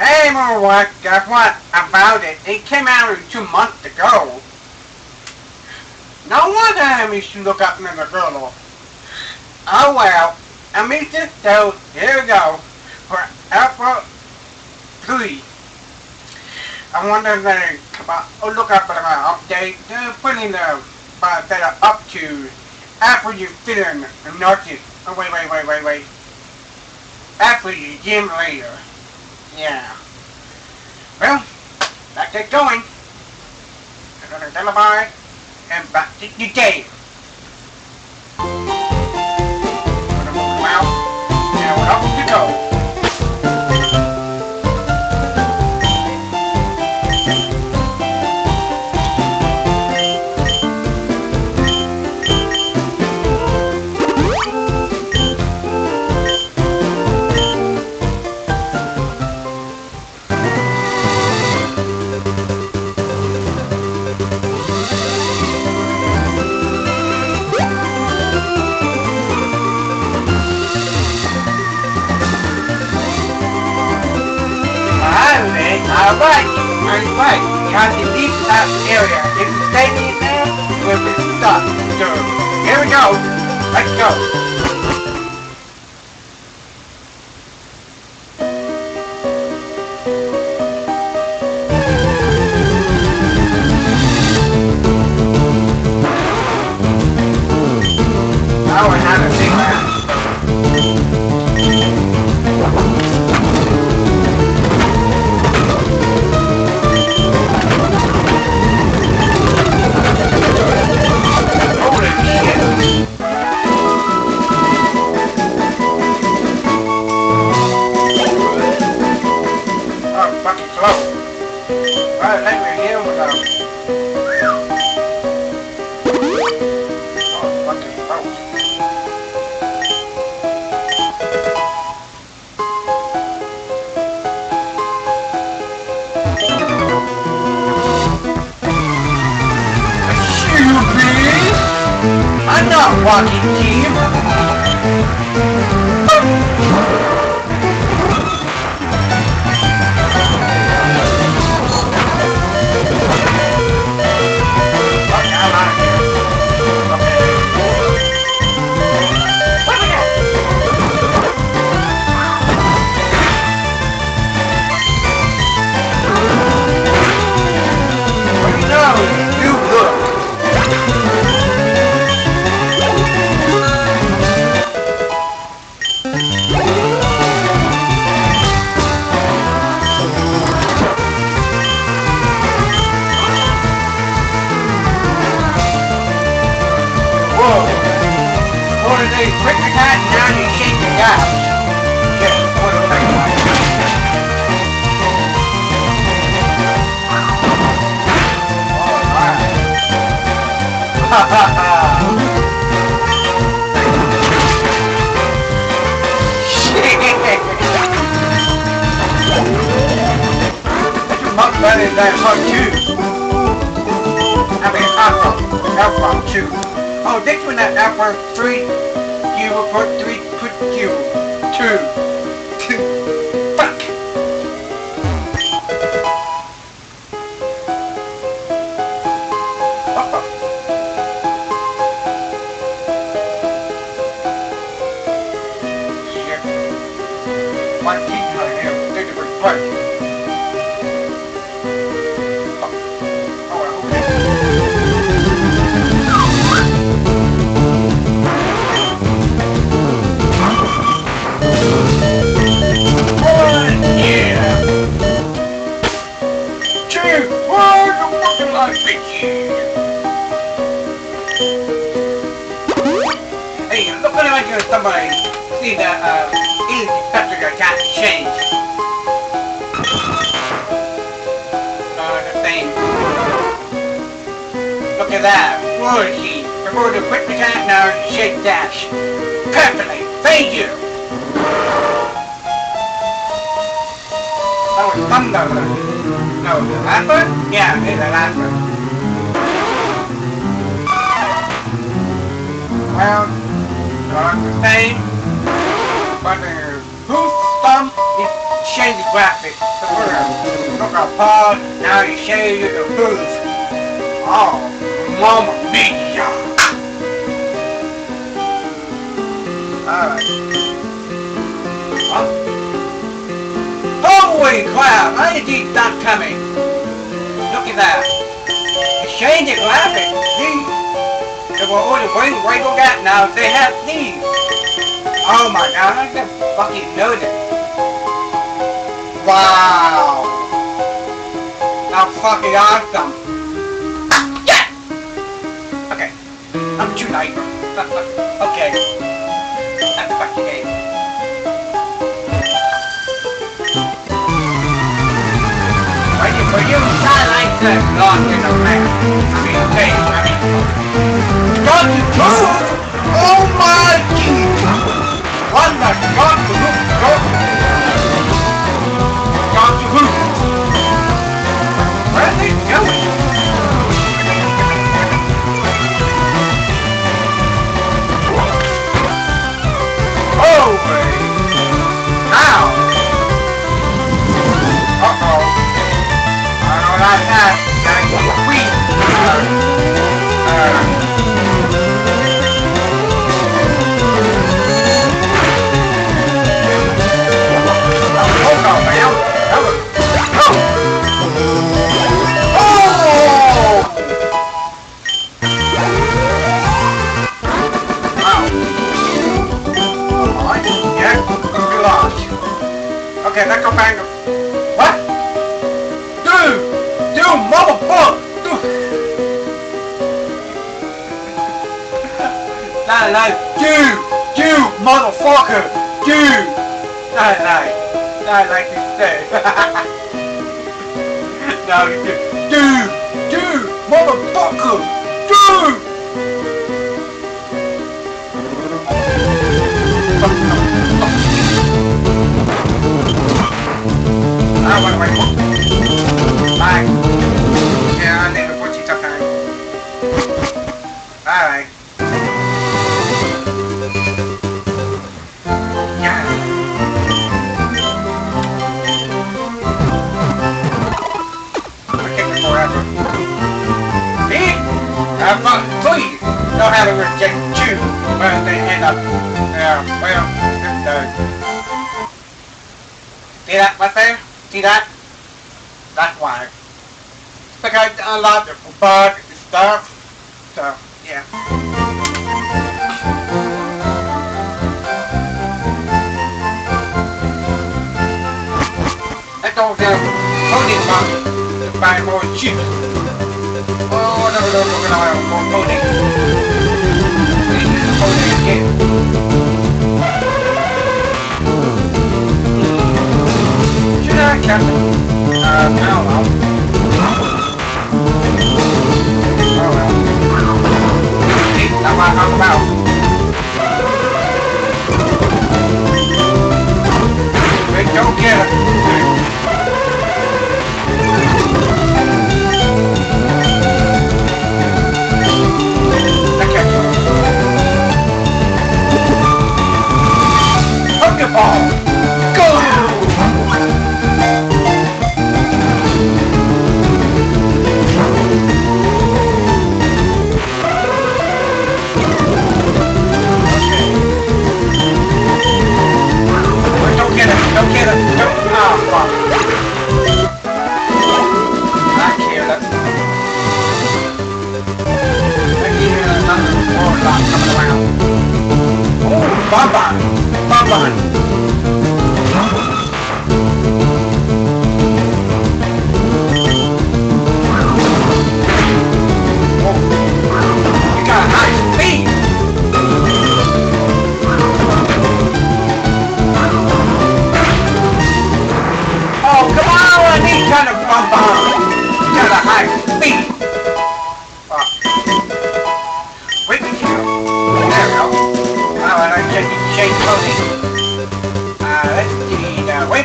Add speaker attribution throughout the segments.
Speaker 1: Hey, Mark, guess what? About it. It came out two months ago. No wonder I used to look up in the girdle. Oh well, I missed it, so here we go. For Alpha 3. I wonder if they come out, oh, look up at the update. They're putting the uh, that are up to after you film and notice. Oh, wait, wait, wait, wait, wait. After you gym later. Yeah. Well, let's get going. Another televised and back to the them on the mouth. Now we're off to go. Alright, alright, alright. You have to leave that area. If you stay in there, you will be stuck. So, here we go. Let's go. One 3. You will 3, put you. 2. Only waiting, wait on that now. They have these. Oh my god, I can fucking know that. Wow. That's fucking awesome. Yeah! Okay. I'm too late. okay. That's fucking for you, starlight to lost in the map. I mean, okay, I mean, got to move! Oh my god! One got to move, go! Got to move! Where are they going? Oh! Now! Uh-oh. I don't like that. Yeah, good luck. Okay, let's go back. What? Dude! Dude, motherfucker! Dude! no, no, dude! Dude, motherfucker! Dude! No, no. No, like you said. no, dude! Dude! Dude! Motherfucker! Dude! See that? That's why. Because I unlocked it for Don't get it! Don't! Oh, fuck. I care. That's... I another coming around. Oh!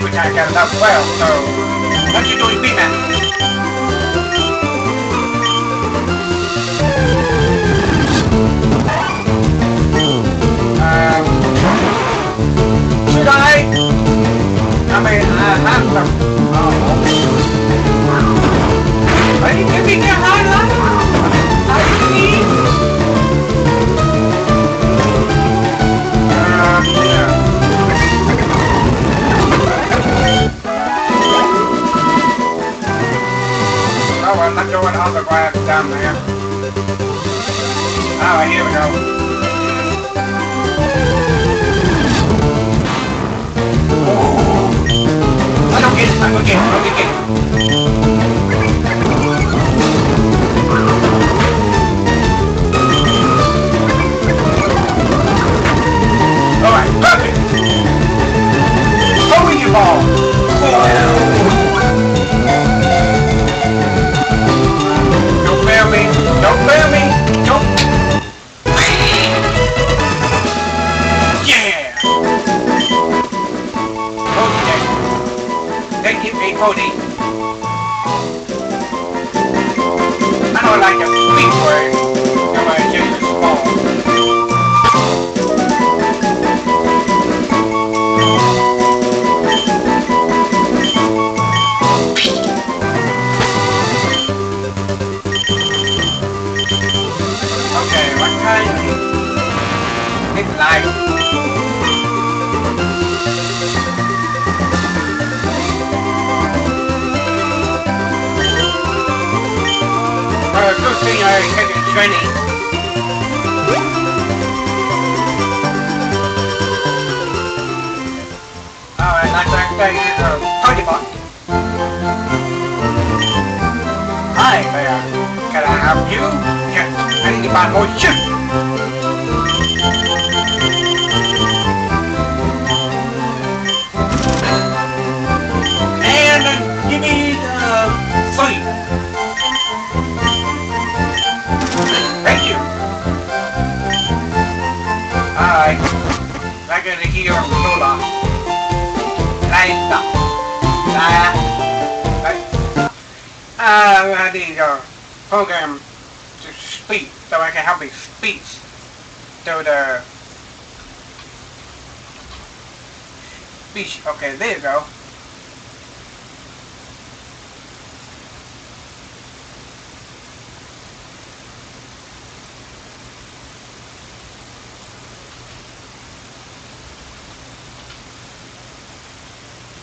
Speaker 1: See. The wait, we got enough well, so what you doing, big man? Um, should I? I mean, I have some. Oh. Are you giving me a highlight? Are you see? Uh, yeah. I'm not the glass down there. Oh, here we go. I don't get it. I don't get it. I don't get it. Alright, perfect. Throw your ball.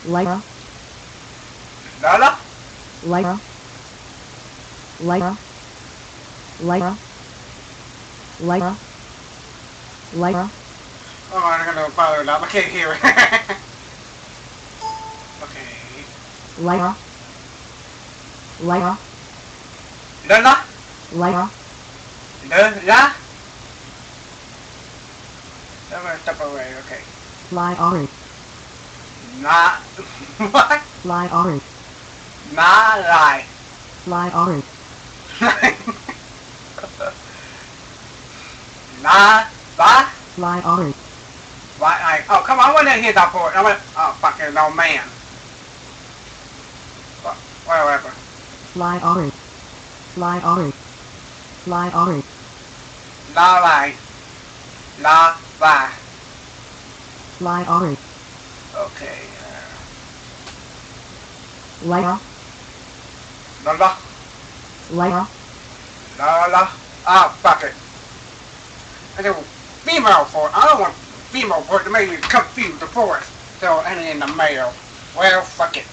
Speaker 2: Lyra,
Speaker 1: Lola?
Speaker 2: Lyra, Lyra, Lyra, Lyra, Lyra,
Speaker 1: Oh, I'm gonna follow it up. I can't hear it. okay.
Speaker 2: Lyra, Lyra,
Speaker 1: Lola?
Speaker 2: Lyra,
Speaker 1: Lola? I'm gonna step away, okay.
Speaker 2: Fly Ori,
Speaker 1: Not. what?
Speaker 2: Fly Ori,
Speaker 1: Not lie.
Speaker 2: Fly Ori,
Speaker 1: Not. What?
Speaker 2: Fly Ori,
Speaker 1: Why? I, oh, come on. I wasn't here that for it. I went. Oh, fucking no man. What? Whatever.
Speaker 2: Fly Ori, Fly Ori, Fly Ori,
Speaker 1: La lie. La lie.
Speaker 2: Fly Ori,
Speaker 1: Okay. Uh,
Speaker 2: Lyra,
Speaker 1: Lola.
Speaker 2: Lyra,
Speaker 1: Lola. Ah, fuck it. I do female for it. I don't want female for it to make me confuse the forest. So, and in the male. Well, fuck it.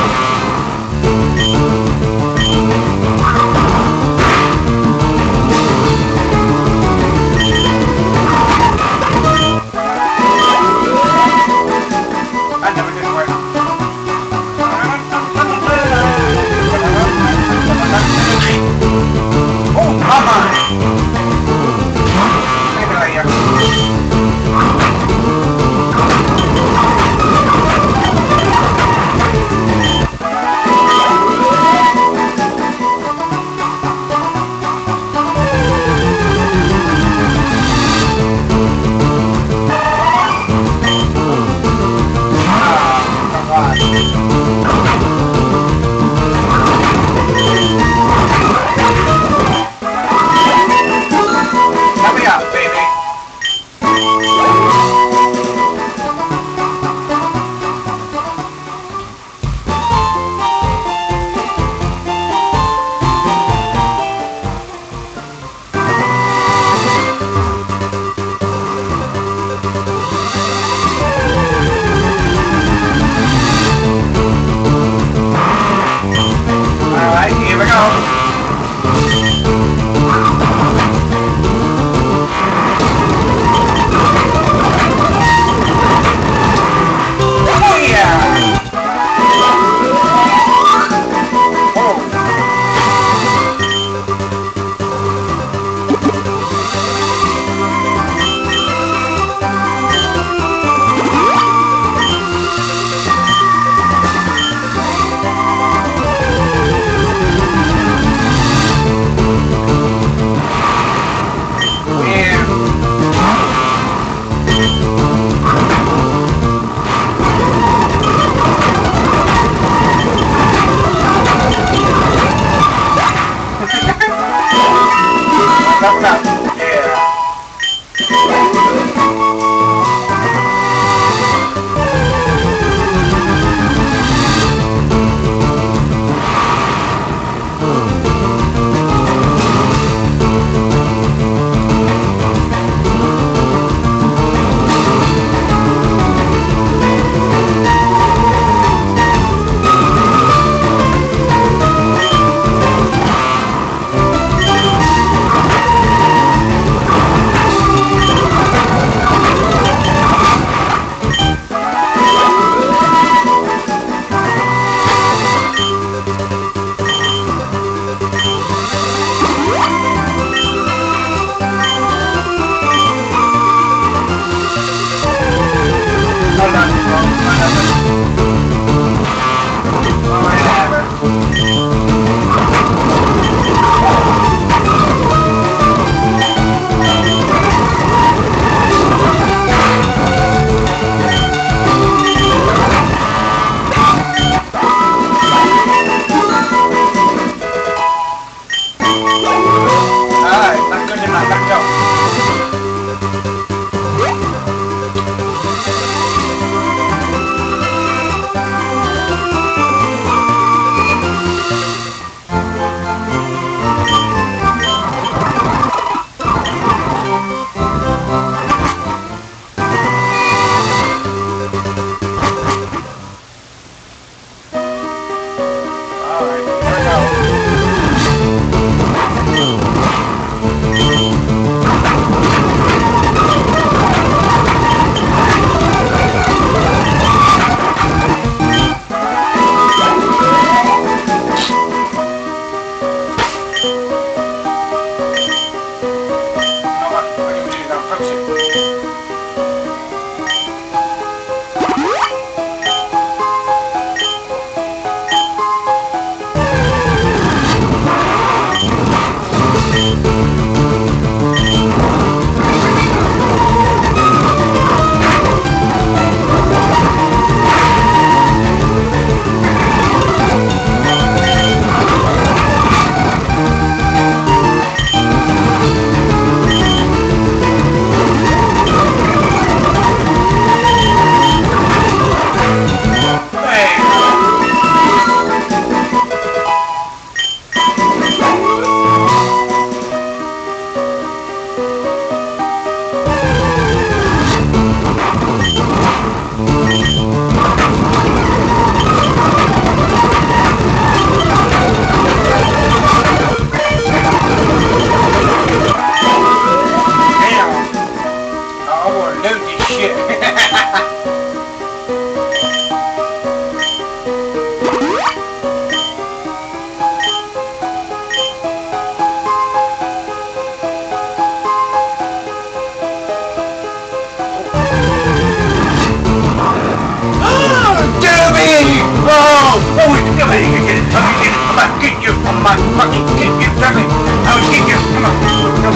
Speaker 1: my fucking kick your stomach. I would kick your stomach. Oh no!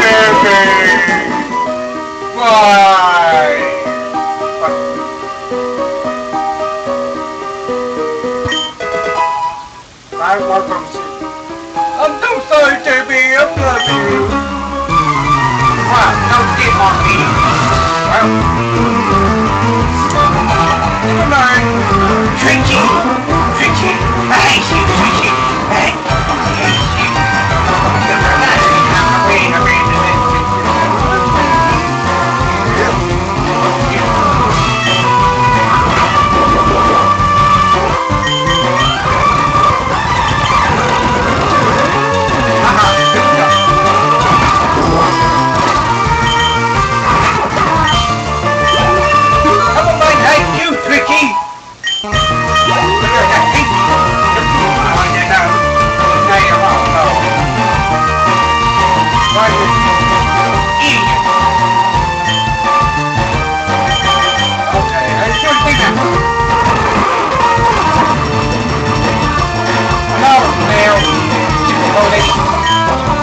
Speaker 1: Derpy! Wow! get Drinking. now.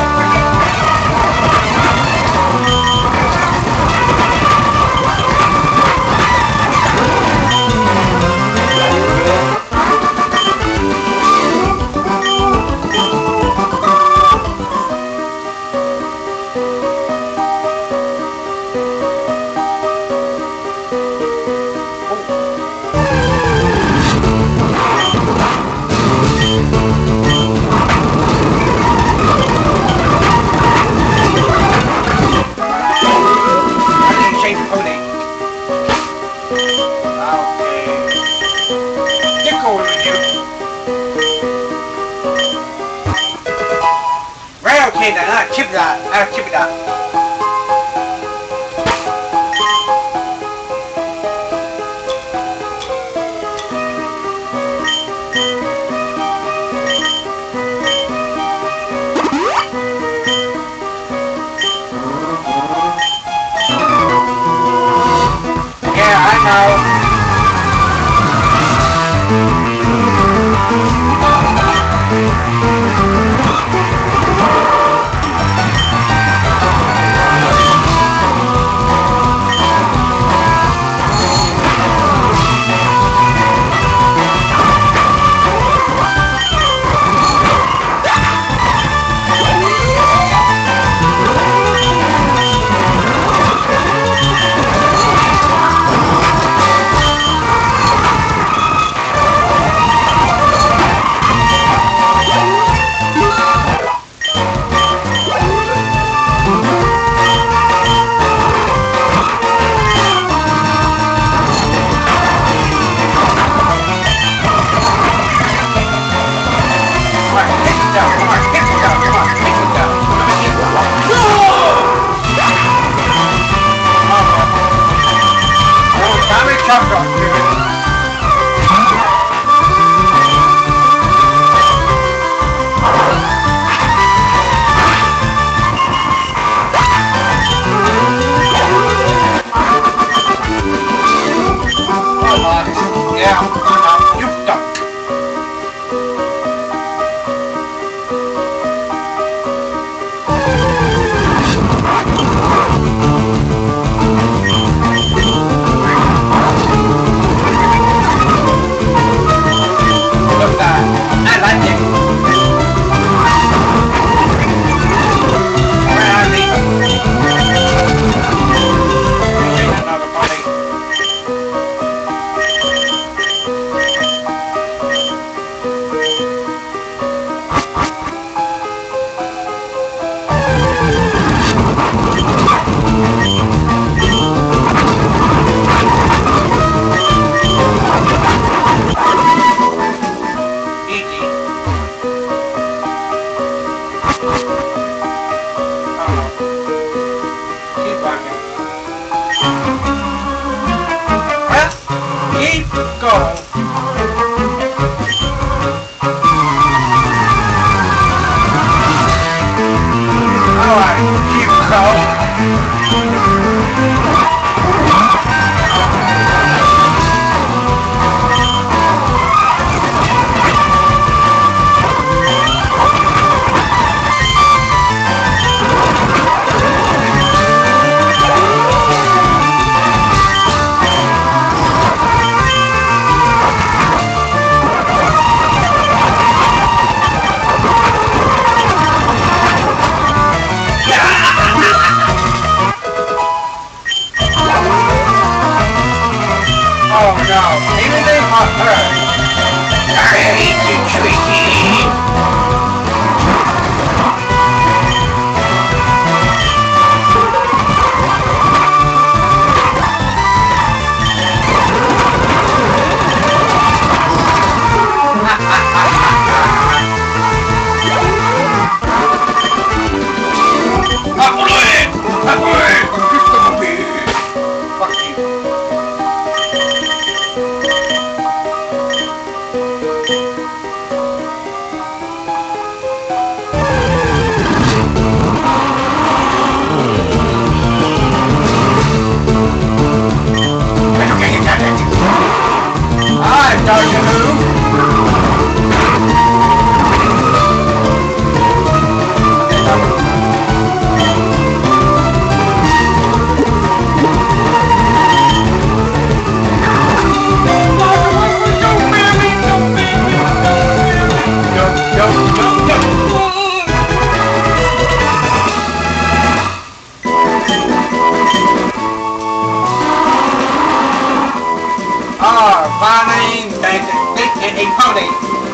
Speaker 1: are violin, bandit, and a pony.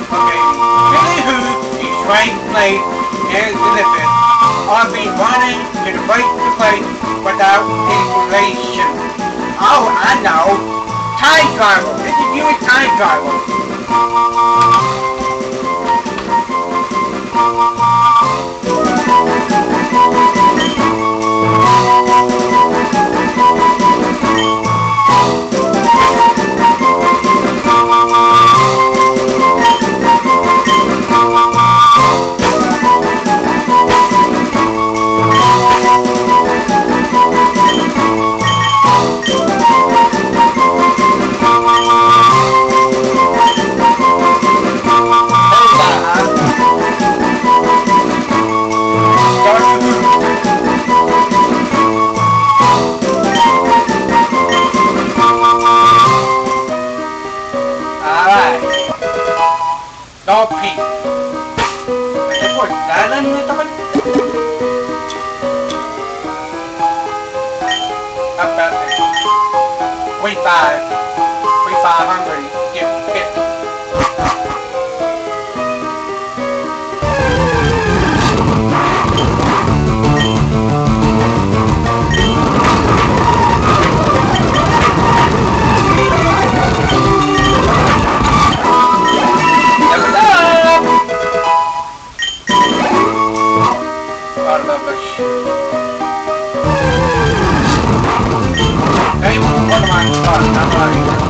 Speaker 1: Okay. Billy Who, he drank, and delivered on me running to the place to place without insulation. Oh, I know. Time travel. This is you time travel. What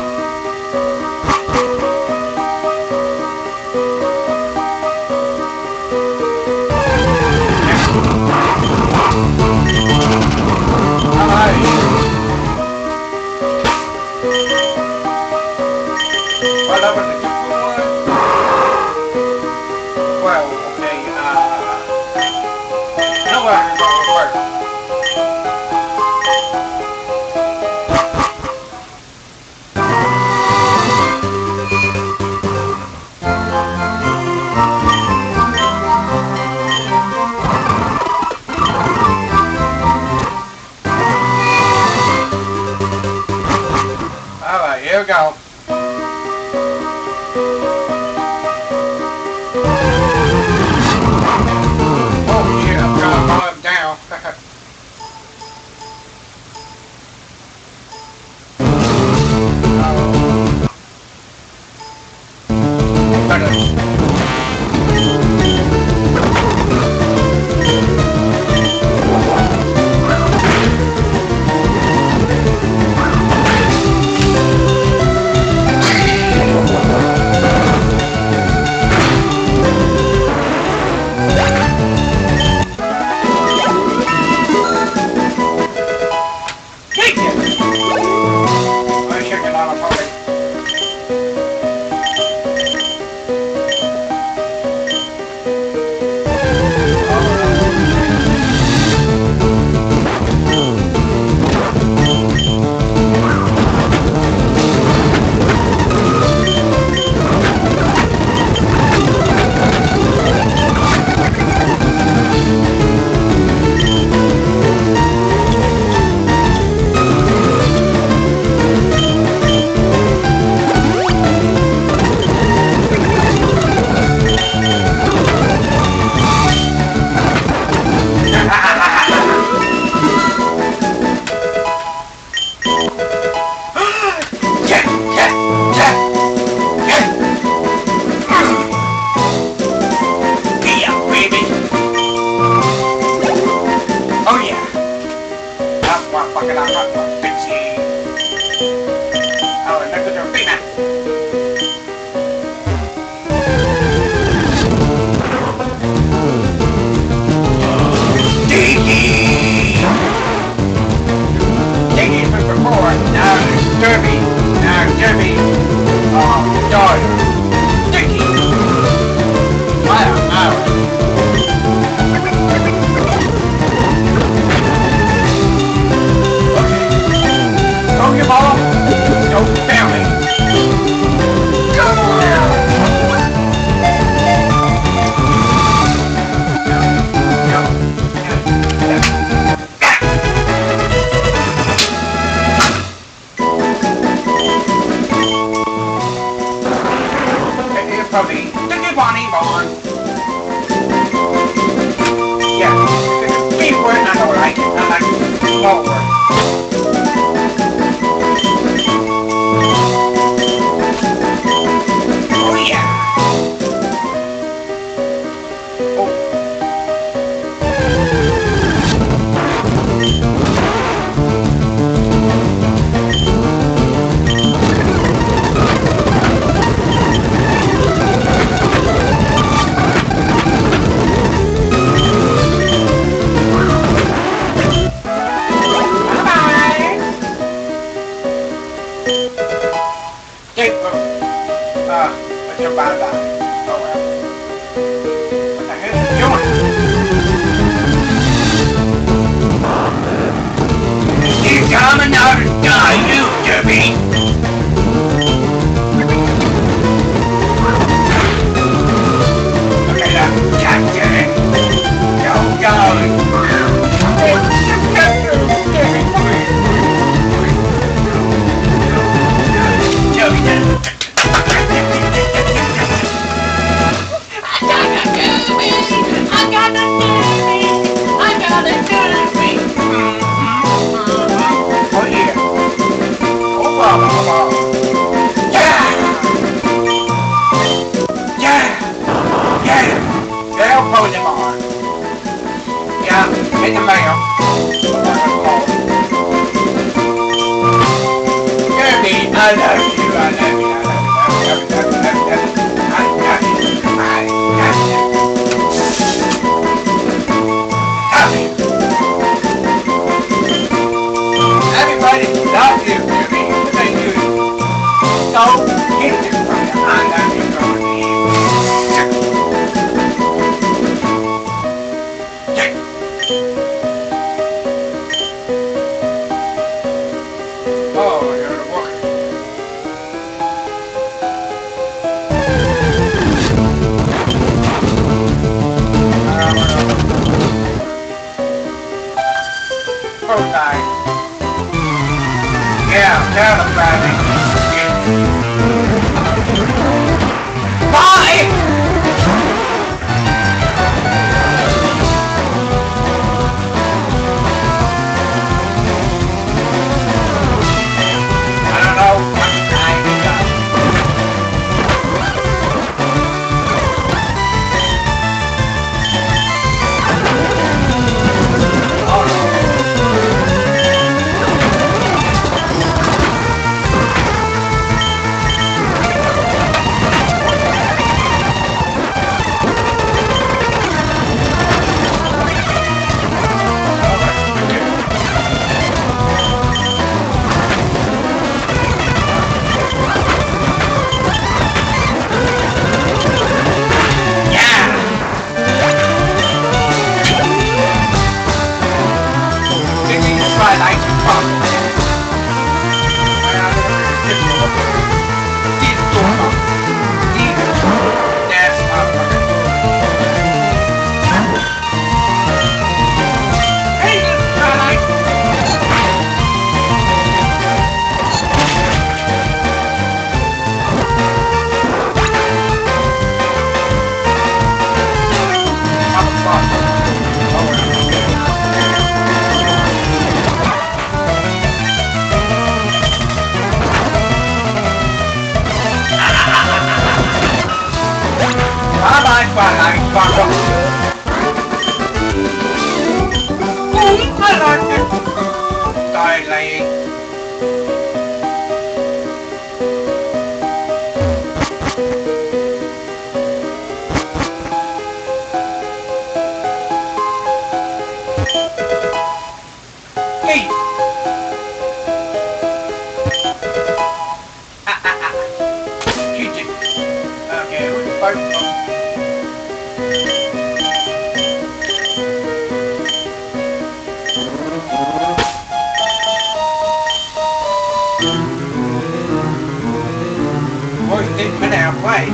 Speaker 1: quả lại quả quả cũng là cái Tại này Wait.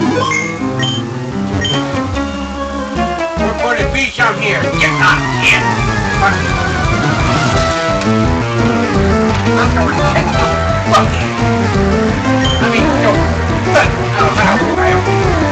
Speaker 1: We're going to beach out here. Get up, kid. I'm going to check the bucket. I mean, no. But, I don't know.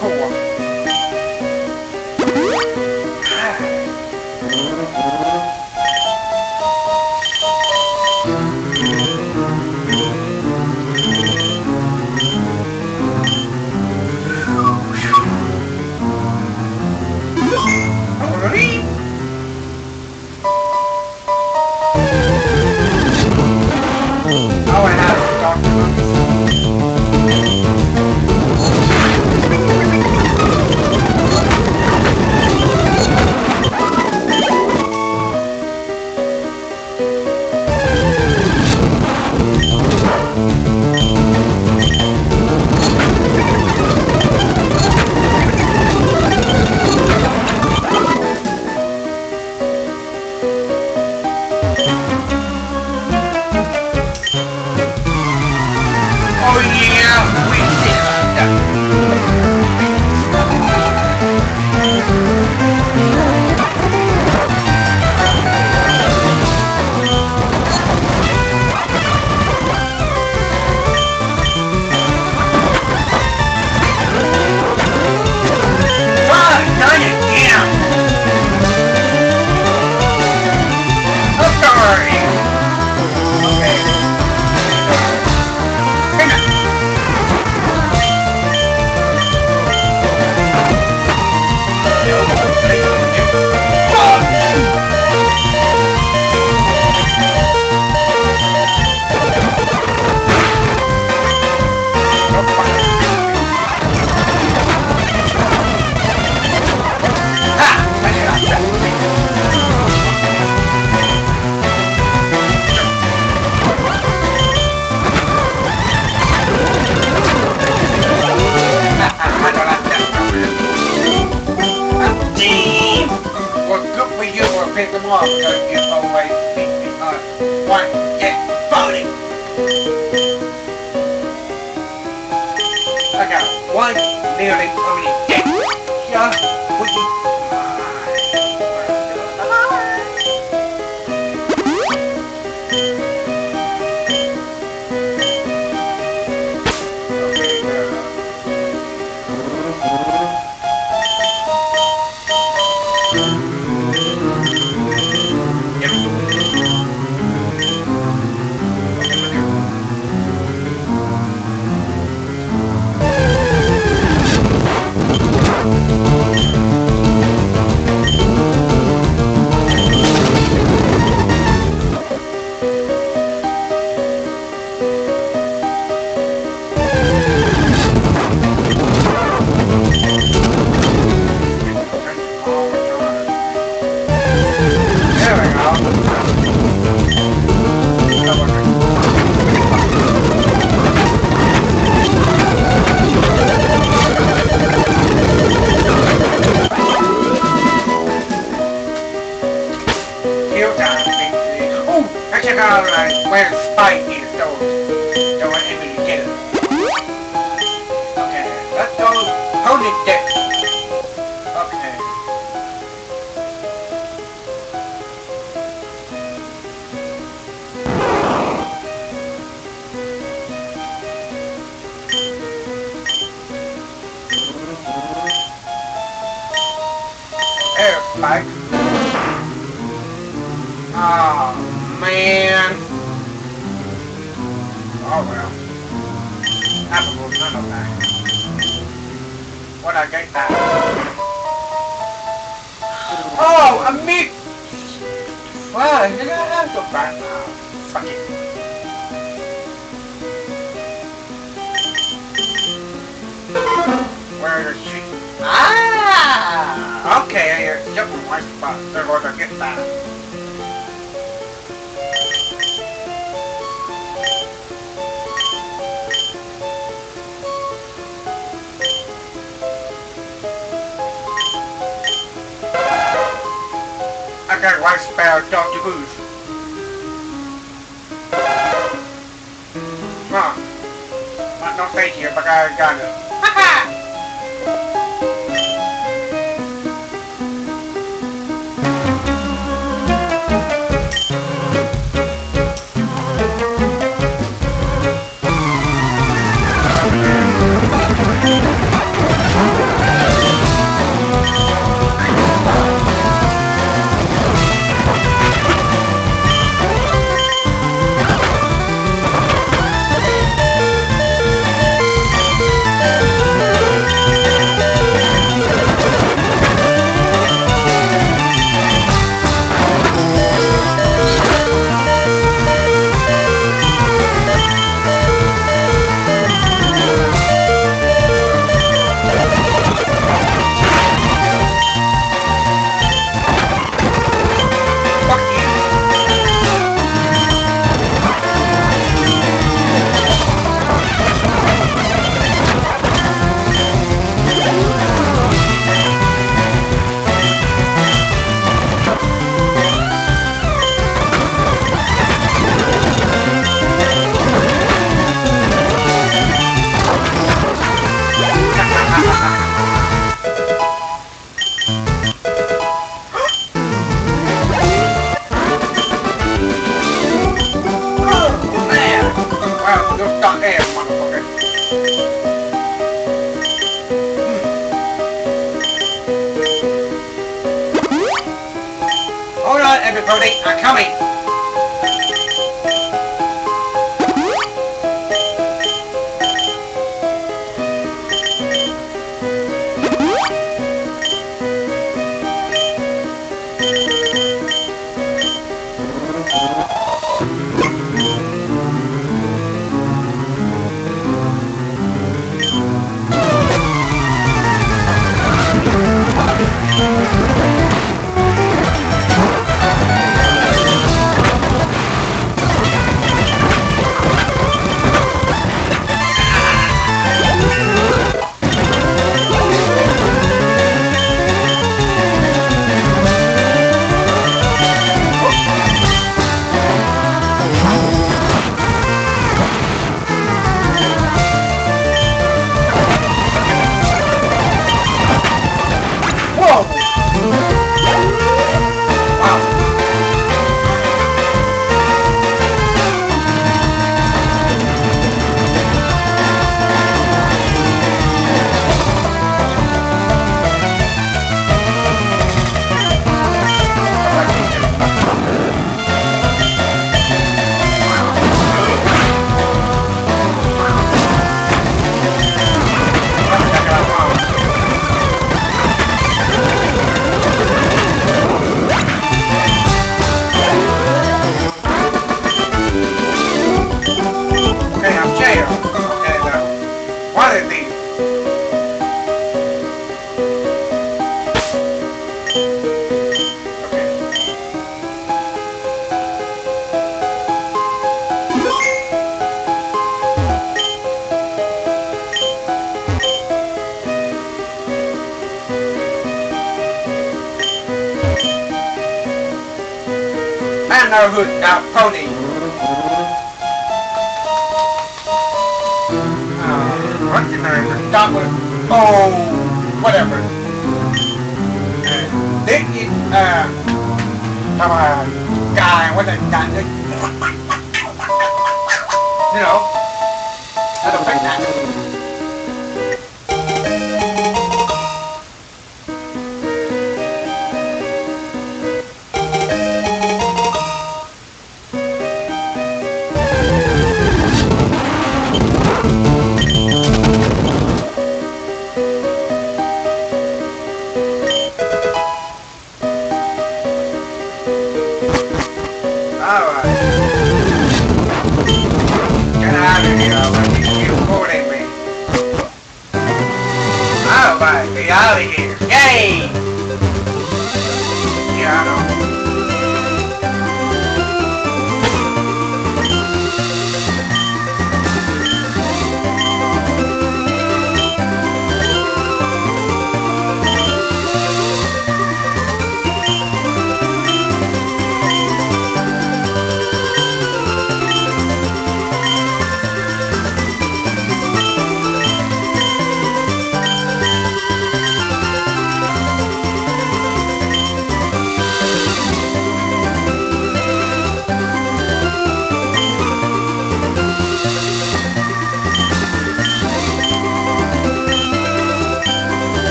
Speaker 1: Me give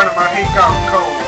Speaker 1: running my Hancock cold.